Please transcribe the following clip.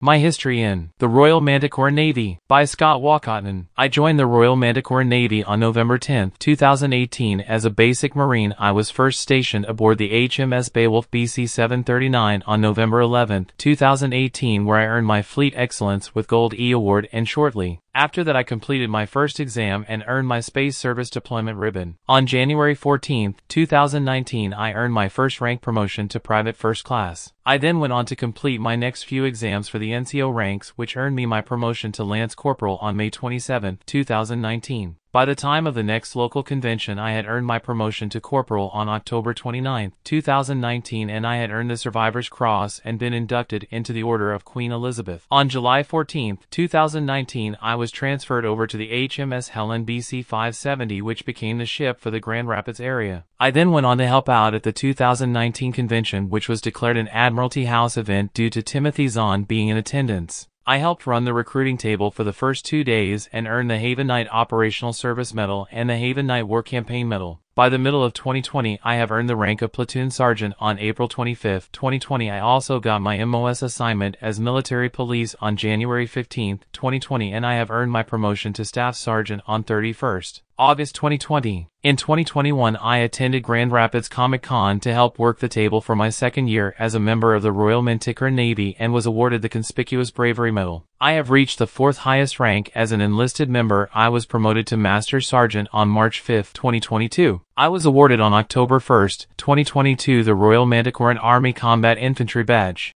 My History in the Royal Manticoran Navy by Scott Walkotten. I joined the Royal Manticoran Navy on November 10, 2018 as a basic Marine. I was first stationed aboard the HMS Beowulf BC 739 on November 11, 2018 where I earned my Fleet Excellence with Gold E Award and shortly after that I completed my first exam and earned my Space Service Deployment Ribbon. On January 14, 2019 I earned my first rank promotion to Private First Class. I then went on to complete my next few exams for the NCO ranks which earned me my promotion to Lance Corporal on May 27, 2019. By the time of the next local convention I had earned my promotion to corporal on October 29, 2019 and I had earned the Survivor's Cross and been inducted into the Order of Queen Elizabeth. On July 14, 2019 I was transferred over to the HMS Helen BC 570 which became the ship for the Grand Rapids area. I then went on to help out at the 2019 convention which was declared an Admiralty House event due to Timothy Zahn being in attendance. I helped run the recruiting table for the first two days and earned the Havenite Operational Service Medal and the Havenite War Campaign Medal. By the middle of 2020, I have earned the rank of platoon sergeant on April 25, 2020. I also got my MOS assignment as military police on January 15, 2020, and I have earned my promotion to staff sergeant on 31st August 2020. In 2021, I attended Grand Rapids Comic Con to help work the table for my second year as a member of the Royal Manticoran Navy and was awarded the Conspicuous Bravery Medal. I have reached the fourth highest rank as an enlisted member. I was promoted to Master Sergeant on March 5, 2022. I was awarded on October 1, 2022 the Royal Manticoran Army Combat Infantry Badge.